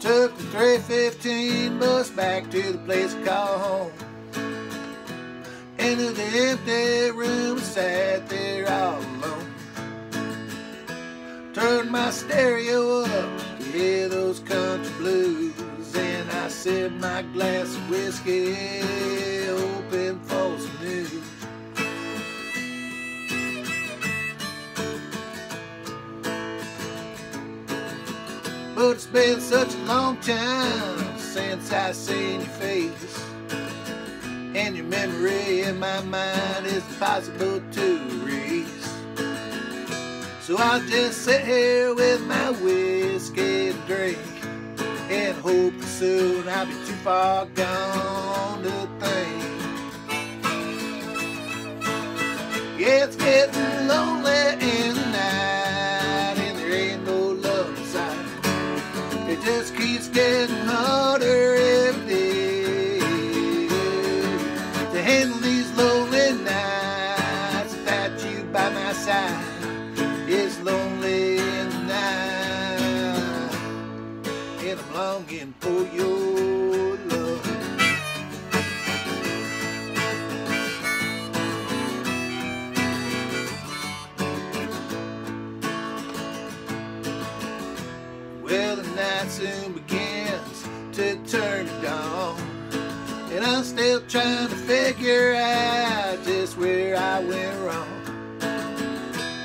the 315 bus back to the place I call home. Into the empty room, sat there all alone. Turned my stereo up to hear those country blues, and I sipped my glass of whiskey, But it's been such a long time since I seen your face. And your memory in my mind is impossible to erase. So I'll just sit here with my whiskey and drink. And hope that soon I'll be too far gone to think. Yeah, it's getting lonely It just keeps getting harder every day to handle these lonely nights without you by my side. It's lonely the night, and I'm longing for your Well, the night soon begins to turn to dawn. And I'm still trying to figure out just where I went wrong.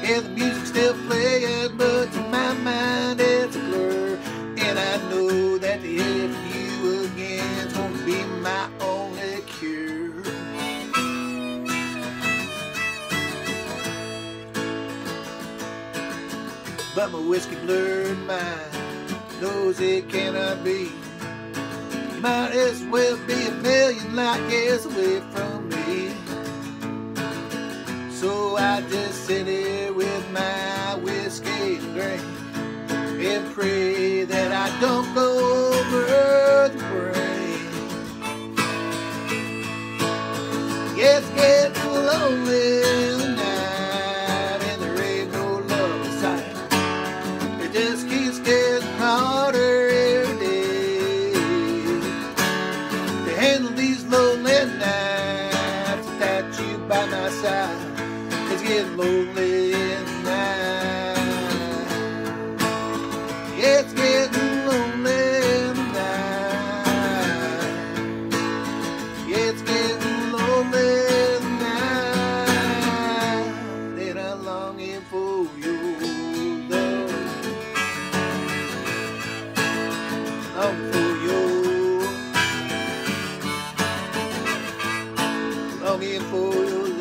Yeah, the music's still playing, but to my mind it's a blur. And I know that to hear from you again's gonna be my only cure. But my whiskey blurred mind knows it cannot be. Might as well be a million light years away from me. So I just sit here with my whiskey and drink and pray that I don't go over the brain. It's getting lonely handle these lonely nights without you by my side. It's getting lonely the night. It's getting lonely the night. It's getting lonely the night. And I'm longing for your love. Long oh, Longing for your